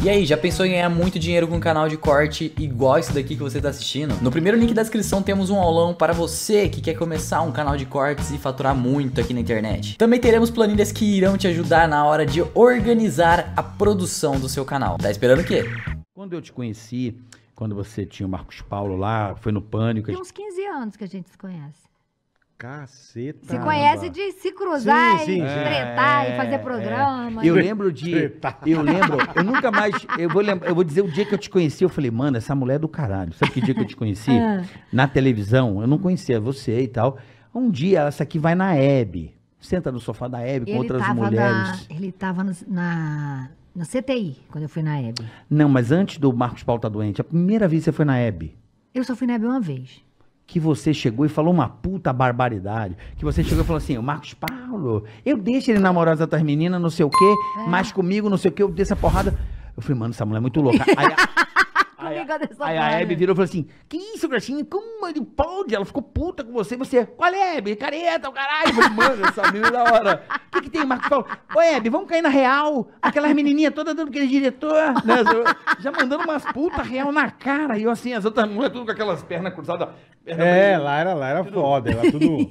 E aí, já pensou em ganhar muito dinheiro com um canal de corte igual esse daqui que você está assistindo? No primeiro link da descrição temos um aulão para você que quer começar um canal de cortes e faturar muito aqui na internet. Também teremos planilhas que irão te ajudar na hora de organizar a produção do seu canal. Tá esperando o quê? Quando eu te conheci, quando você tinha o Marcos Paulo lá, foi no Pânico. Tem uns 15 anos que a gente se conhece. Caceta. Se conhece de se cruzar Sim, sim, e sim. tretar É, e fazer é. programa. Eu lembro de. Tretar. Eu lembro. Eu nunca mais. Eu vou, lembrar, eu vou dizer o dia que eu te conheci. Eu falei, mano, essa mulher é do caralho. Sabe que dia que eu te conheci? Ah. Na televisão. Eu não conhecia você e tal. Um dia, essa aqui vai na Hebe. Senta no sofá da Hebe com Ele outras tava, mulheres. na, ele tava no- na, na CTI, quando eu fui na Hebe. Não, mas antes do Marcos Paulo estar doente, a primeira vez você foi na Hebe. Eu só fui na Hebe uma vez. Que você chegou e falou uma puta barbaridade. Que você chegou e falou assim, o Marcos Paulo, eu deixo ele namorar as outras meninas, não sei o quê, É. mas comigo, não sei o quê, eu dei essa porrada. Eu falei, mano, essa mulher é muito louca. Aí, a- Comigo eu dei essa aí a. Hebe virou e falou assim, que isso, Gracinha, como ele pode? Ela ficou puta com você, você, qual é, Hebe? Careta, o caralho. Eu falei, mano, essa menina é da hora. O que que tem, Marcos Paulo? Ô, Hebe, vamos cair na real. Aquelas menininhas todas dando aquele diretor, né? Já mandando umas putas real na cara. E eu assim, as outras mulheres tudo com aquelas pernas cruzadas. perna É, lá era, lá era foda. Era tudo,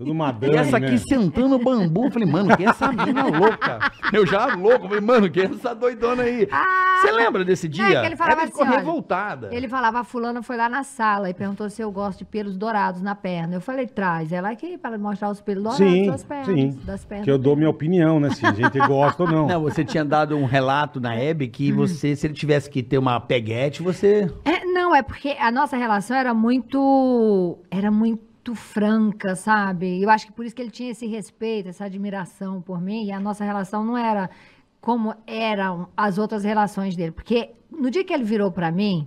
tudo madame, E essa aqui né? sentando no bambu. Eu falei, mano, quem é essa mina louca? Eu já louco. Eu falei, mano, quem é essa doidona aí? Ah, Você lembra desse não, dia? é que ele falava Ela ficou assim, olha, revoltada. Ele falava, a fulana foi lá na sala e perguntou se eu gosto de pelos dourados na perna. Eu falei, traz ela aqui para mostrar os pelos dourados Sim, das pernas. sim. Das pernas Que eu dou minha opinião, né? Se a gente gosta ou não. Não, você tinha dado um relato na Hebe que você, se ele tivesse que ter uma peguete, você... É, não, é porque a nossa relação era muito. Era muito franca, sabe? Eu acho que por isso que ele tinha esse respeito, essa admiração por mim. E a nossa relação não era como eram as outras relações dele. Porque no dia que ele virou pra mim,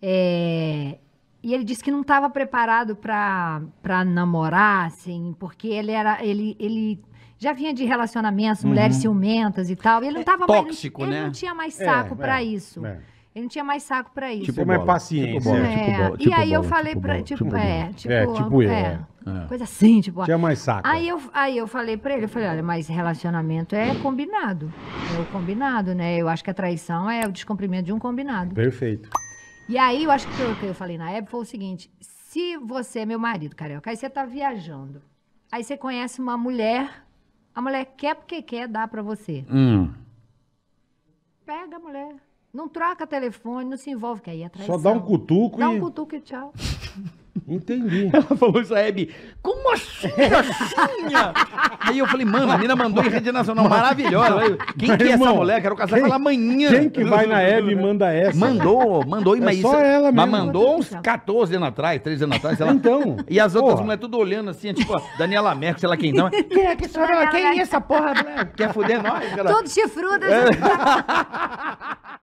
é, e ele disse que não estava preparado pra pra namorar, assim, porque ele era. Ele, ele já vinha de relacionamentos, mulheres ciumentas e tal. E ele não tava mais. tóxico, ele né? não tinha mais É, saco é, pra isso. É. Ele não tinha mais saco pra isso. Tipo, mais paciência. Tipo bola, É, tipo bola, e tipo aí eu bola, falei tipo pra, bola, tipo, tipo é, bola. tipo, É, tipo eu, é, é. coisa assim, tipo. Tinha mais saco. Aí eu, aí eu falei pra ele, eu falei, olha, mas relacionamento é combinado. É o combinado, né? Eu acho que a traição é o descumprimento de um combinado. Perfeito. E aí eu acho que o que eu falei na época foi o seguinte: se você é meu marido, carioca, aí você tá viajando. Aí você conhece uma mulher, a mulher quer porque quer dar pra você. Hum. Pega a mulher. Não troca telefone, não se envolve, que aí é traição. Só dá um cutuco Dá e. um cutuco e tchau. Entendi. Ela falou isso a Hebe. Como assim, Gracinha? Aí eu falei, mano, a mina mandou em rede nacional maravilhosa. Aí, Quem Mas, que é essa mulher? Quero casar quem- com ela amanhã. Quem que vai na Hebe e manda essa? Mandou, mandou, É mas só isso- ela Mas mesmo. mandou uns 14 anos atrás, 13 anos atrás, sei lá. Então, E as outras porra. mulheres tudo olhando assim, tipo, a Daniela Merkel, sei lá quem então. Quem é que essa, Daniela quem é essa porra? Quer fuder nós, cara? Tudo chifrudo.